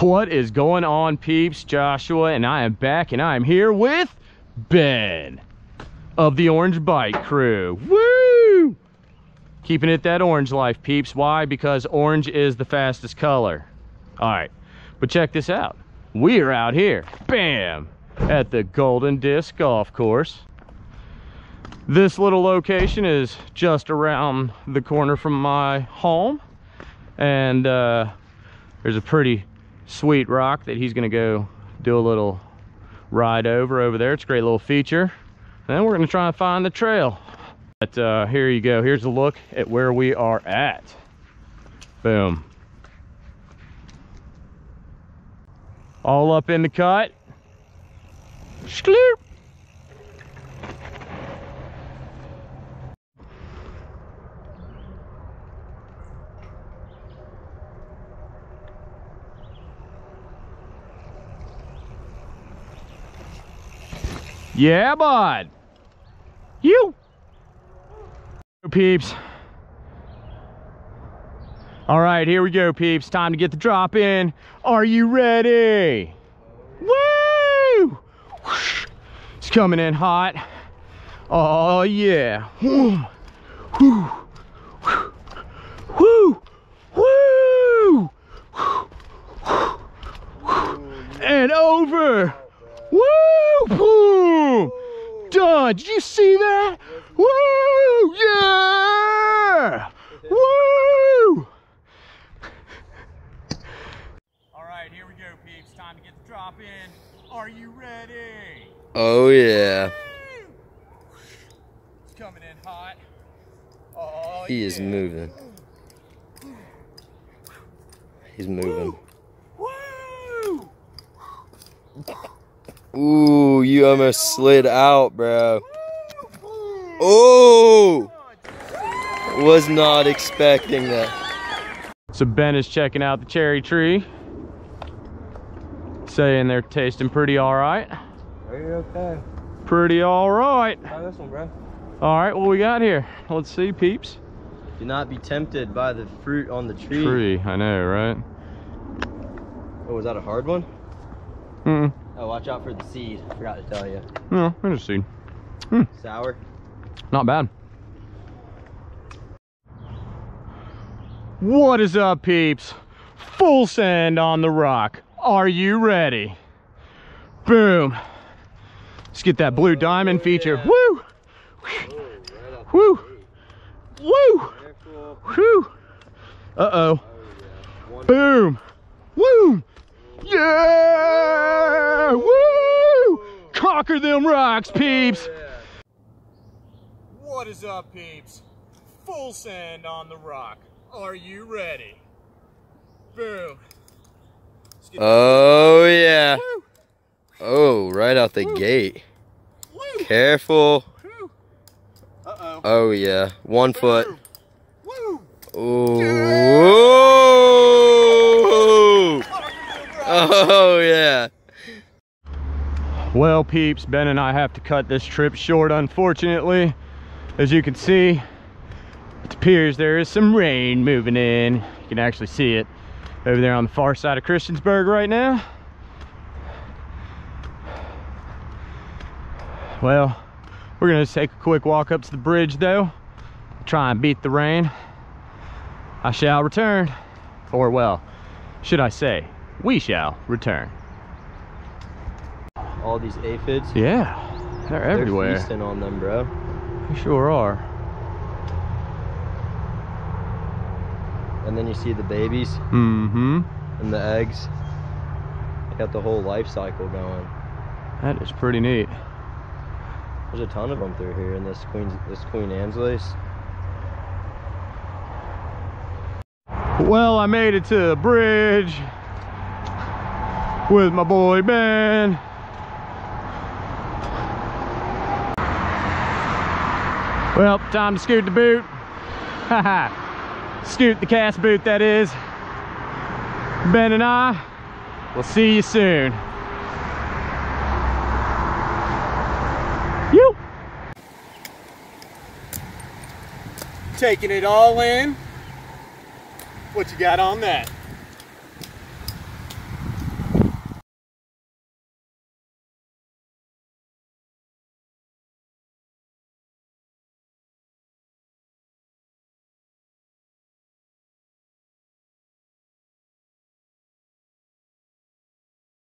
What is going on, peeps? Joshua, and I am back, and I am here with Ben of the Orange Bike Crew. Woo! Keeping it that orange life, peeps. Why? Because orange is the fastest color. All right, but check this out. We are out here, bam, at the Golden Disc Golf Course. This little location is just around the corner from my home, and uh, there's a pretty sweet rock that he's gonna go do a little ride over over there. It's a great little feature. then we're gonna try and find the trail. But uh, here you go. Here's a look at where we are at. Boom. All up in the cut. Skloop. Yeah, bud. You. Peeps. All right, here we go, peeps. Time to get the drop in. Are you ready? Woo! It's coming in hot. Oh, yeah. Woo! Woo! And over. Woo! Boom! Done. Did you see that? Woo! Yeah! Woo! All right, here we go, peeps. Time to get the drop in. Are you ready? Oh yeah. It's coming in hot. Oh, He is moving. He's moving. Woo! Ooh, you almost slid out, bro. Oh! Was not expecting that. So Ben is checking out the cherry tree. Saying they're tasting pretty all right. Are you okay? Pretty all right. Try this one, bro. All right, what we got here? Let's see, peeps. Do not be tempted by the fruit on the tree. Tree, I know, right? Oh, was that a hard one? Mm, Oh, watch out for the seed. Forgot to tell you. no, interesting. Hmm. Sour. Not bad. What is up, peeps? Full send on the rock. Are you ready? Boom. Let's get that blue diamond feature. Oh, Woo! Woo! Woo! Woo! Uh-oh. Oh, Boom! Woo! Yeah! Woo! Conquer them rocks, peeps! Oh, what is up, peeps? Full send on the rock. Are you ready? Boom. Oh yeah. Woo! Oh, right out the Woo. gate. Woo! Careful. Uh-oh. Oh yeah. One foot. Boom. Woo! Oh. Oh yeah. Well, peeps, Ben and I have to cut this trip short, unfortunately. As you can see, it appears there is some rain moving in. You can actually see it over there on the far side of Christiansburg right now. Well, we're gonna take a quick walk up to the bridge though. Try and beat the rain. I shall return. Or well, should I say, we shall return. All these aphids. Yeah, they're everywhere. They're feasting on them, bro. They sure are. And then you see the babies Mm-hmm. and the eggs. They got the whole life cycle going. That is pretty neat. There's a ton of them through here in this Queen this Queen Anne's lace. Well, I made it to the bridge with my boy Ben. Well, time to scoot the boot. Haha. scoot the cast boot, that is. Ben and I will see you soon. You. Taking it all in. What you got on that?